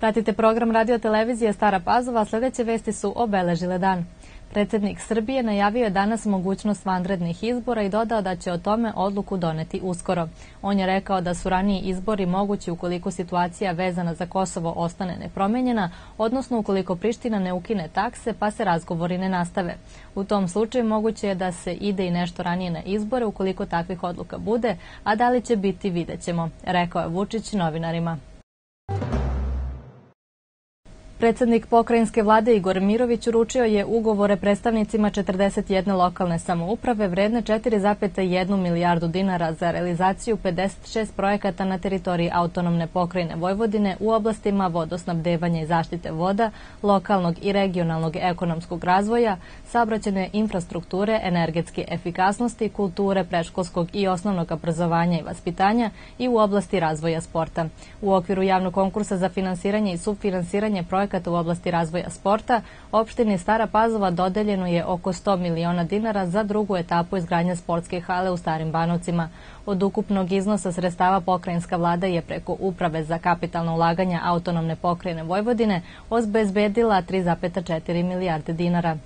Pratite program radio televizije Stara Pazova, sledeće vesti su obeležile dan. Predsednik Srbije najavio je danas mogućnost vanrednih izbora i dodao da će o tome odluku doneti uskoro. On je rekao da su raniji izbori mogući ukoliko situacija vezana za Kosovo ostane nepromenjena, odnosno ukoliko Priština ne ukine takse pa se razgovori ne nastave. U tom slučaju moguće je da se ide i nešto ranije na izbore ukoliko takvih odluka bude, a da li će biti vidjet ćemo, rekao je Vučić novinarima. Predsednik pokrajinske vlade Igor Mirović uručio je ugovore predstavnicima 41 lokalne samouprave vredne 4,1 milijardu dinara za realizaciju 56 projekata na teritoriji autonomne pokrajine Vojvodine u oblastima vodosnabdevanja i zaštite voda, lokalnog i regionalnog ekonomskog razvoja, saobraćene infrastrukture, energetske efikasnosti, kulture, preškolskog i osnovnog obrazovanja i vaspitanja i u oblasti razvoja sporta. U okviru javnog konkursa za finansiranje i subfinansiranje projekata projekata u oblasti razvoja sporta, opštini Stara Pazova dodeljeno je oko 100 miliona dinara za drugu etapu izgradnje sportske hale u Starim Banovcima. Od ukupnog iznosa sredstava pokrajinska vlada je preko Uprave za kapitalno ulaganja autonomne pokrajine Vojvodine ozbezbedila 3,4 milijarde dinara.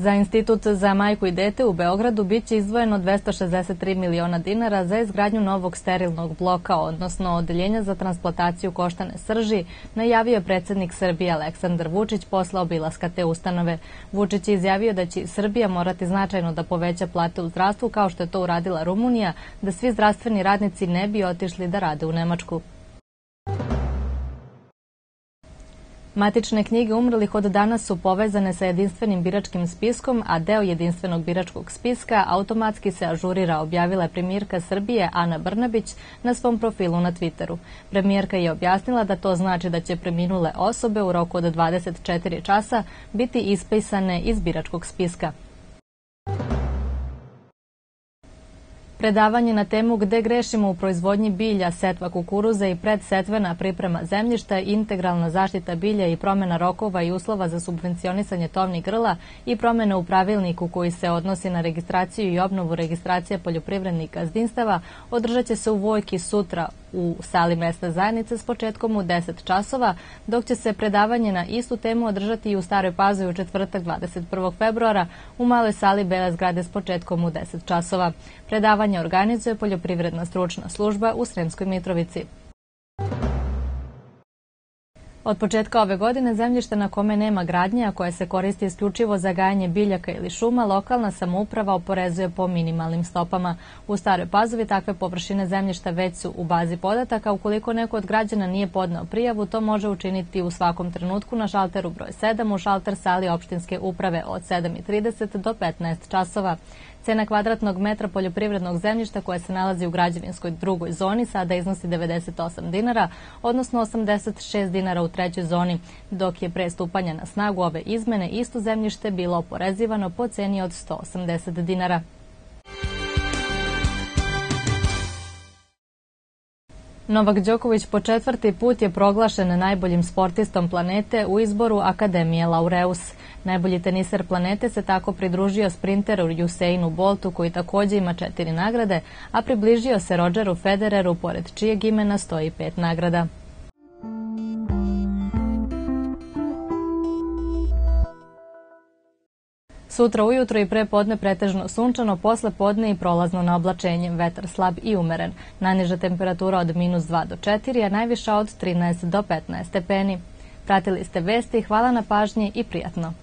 Za Institut za majku i dete u Beogradu biće izdvojeno 263 miliona dinara za izgradnju novog sterilnog bloka, odnosno odeljenja za transplantaciju koštane srži, najavio predsednik Srbije Aleksandar Vučić posle obilaska te ustanove. Vučić je izjavio da će Srbija morati značajno da poveća plate u zdravstvu kao što je to uradila Rumunija, da svi zdravstveni radnici ne bi otišli da rade u Nemačku. Matične knjige umrlih od danas su povezane sa jedinstvenim biračkim spiskom, a deo jedinstvenog biračkog spiska automatski se ažurira, objavila je premijerka Srbije Ana Brnabić na svom profilu na Twitteru. Premijerka je objasnila da to znači da će preminule osobe u roku od 24 časa biti ispisane iz biračkog spiska. Predavanje na temu gde grešimo u proizvodnji bilja, setva kukuruza i predsetvena priprema zemljišta, integralna zaštita bilja i promena rokova i uslova za subvencionisanje tovnih grla i promene u pravilniku koji se odnosi na registraciju i obnovu registracije poljoprivrednih gazdinstava održat će se u Vojki sutra u sali mesne zajednice s početkom u 10 časova, dok će se predavanje na istu temu održati i u Staroj Pazovi u četvrtak 21. februara u maloj sali Bele zgrade s početkom u 10 časova. Predavanje organizuje Poljoprivredna stručna služba u Sremskoj Mitrovici. Od početka ove godine zemljište na kome nema gradnje, a koje se koristi isključivo za gajanje biljaka ili šuma, lokalna samouprava oporezuje po minimalnim stopama. U Staroj Pazovi takve površine zemljišta već su u bazi podataka. Ukoliko neko od građana nije podneo prijavu, to može učiniti u svakom trenutku na šalteru broj 7 u šalter sali opštinske uprave od 7.30 do 15 časova. Cena kvadratnog metra poljoprivrednog zemljišta koje se nalazi u građevinskoj drugoj zoni sada iznosi 98 dinara, odnosno 86 dinara u trećoj zoni, dok je pre stupanja na snagu ove izmene isto zemljište bilo oporezivano po ceni od 180 dinara. Novak Đoković po četvrti put je proglašen najboljim sportistom planete u izboru Akademije Laureus. Najbolji teniser planete se tako pridružio sprinteru Usainu Boltu koji takođe ima četiri nagrade, a približio se Rodgeru Federeru pored čijeg imena stoji pet nagrada. Sutra ujutro i pre podne pretežno sunčano, posle podne i prolazno na oblačenje, vetar slab i umeren. Najniža temperatura od minus 2 do 4, a najviša od 13 do 15 stepeni. Pratili ste vesti, hvala na pažnji i prijatno.